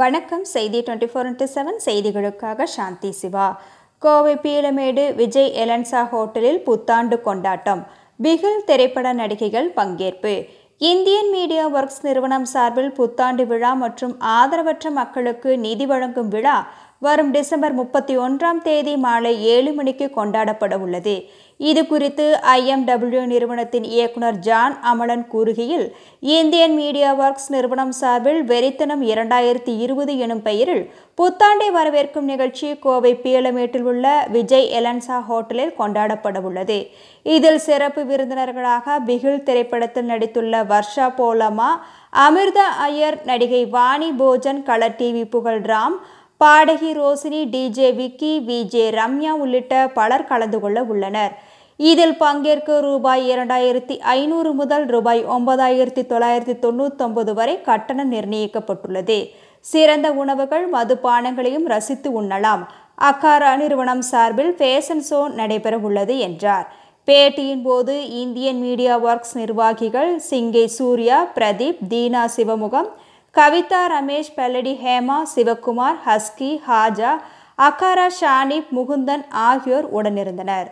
வணக்கம். செய்தி twenty four into seven செய்திகளுக்காக சாந்தி சிவா. கோவை பீளமேடு விஜய் எலன்சா ஹோட்டலில் புத்தாண்டு கொண்டாட்டம். பிகில் திரைப்பட நடிகைகள் பங்கேற்பு. இந்தியன் மீடியா ஒர்க்ஸ் நிறுவனம் சார்பில் புத்தாண்டு விழா மற்றும் ஆதரவற்ற மக்களுக்கு நிதி வழங்கும் விழா வரும் டிசம்பர் முப்பத்தி ஒன்றாம் தேதி மாலை ஏழு மணிக்கு கொண்டாடப்பட உள்ளது. இது குறித்து ஐஎம்டபிள்யூ நிறுவனத்தின் இயக்குனர் ஜான் அமலன் கூறுகையில் இந்தியன் மீடியா ஒர்க்ஸ் நிறுவனம் சார்பில் வெறித்தனம் இரண்டாயிரத்தி இருபது எனும் பெயரில் புத்தாண்டை வரவேற்கும் நிகழ்ச்சி கோவை பீளமேட்டில் உள்ள விஜய் எலன்சா ஹோட்டலில் கொண்டாடப்பட உள்ளது. இதில் சிறப்பு விருந்தினர்களாக பிகில் திரைப்படத்தில் நடித்துள்ள வர்ஷா போலமா அமிர்தா ஐயர் நடிகை வாணி போஜன் கலர் டிவி புகழ் ராம் பாடகி ரோசினி டிஜே விக்கி விஜே ரம்யா உள்ளிட்ட பலர் கலந்து கொள்ள உள்ளனர். இதில் பங்கேற்க ரூபாய் இரண்டாயிரத்தி ஐநூறு முதல் ரூபாய் ஒன்பதாயிரத்தி தொள்ளாயிரத்தி தொண்ணூத்தொன்பது வரை கட்டணம் நிர்ணயிக்கப்பட்டுள்ளது. சிறந்த உணவுகள் மதுபானங்களையும் ரசித்து உண்ணலாம். அக்காரா நிறுவனம் சார்பில் ஃபேஷன் ஷோ நடைபெற உள்ளது என்றார். பேட்டியின் போது இந்தியன் மீடியா ஒர்க்ஸ் நிர்வாகிகள் சிங்கை சூர்யா பிரதீப் தீனா சிவமுகம் கவிதா ரமேஷ் பல்லடி ஹேமா சிவகுமார் ஹஸ்கி ஹாஜா அகாரா ஷானிப் முகுந்தன் ஆகியோர் உடனிருந்தனர்.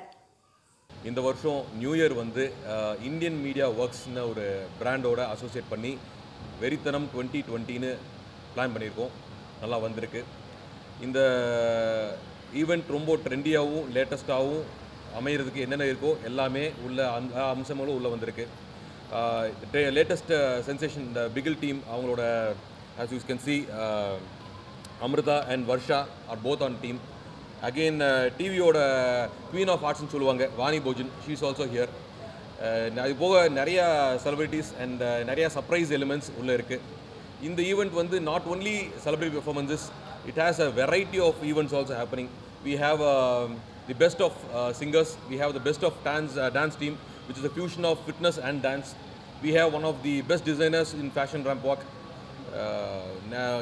இந்த வருஷம் நியூ இயர் வந்து இந்தியன் மீடியா ஒர்க்ஸ்னு ஒரு பிராண்டோட அசோசியேட் பண்ணி வெறித்தனம் டுவெண்ட்டி டுவெண்ட்டின்னு பிளான் பண்ணியிருக்கோம். நல்லா வந்திருக்கு. இந்த ஈவெண்ட் ரொம்ப ட்ரெண்டியாகவும் லேட்டஸ்ட்டாகவும் அமையிறதுக்கு என்னென்ன இருக்கோ எல்லாமே உள்ள அந்த அம்சங்களும் உள்ளே வந்திருக்கு. லேட்டஸ்ட் சென்சேஷன் இந்த பிகில் டீம் அவங்களோட as you can see Amritha and Varsha are both on team again டிவியோட குவீன் ஆஃப் ஆர்ட்ஸ்னு சொல்லுவாங்க Vani Bhojan she is also here அது போக நிறையா செலிபிரிட்டிஸ் அண்ட் நிறையா சர்ப்ரைஸ் எலிமெண்ட்ஸ் உள்ளே இருக்குது இந்த ஈவெண்ட் வந்து not only celebrity performances it has a variety of events also happening we have the best of singers we have the best of dance dance team which is a fusion of fitness and dance we have one of the best designers in fashion ramp walk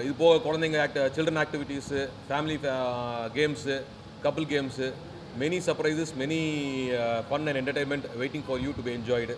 இது போக குழந்தைங்க act children activities family games couple games many surprises many fun and entertainment waiting for you to be enjoyed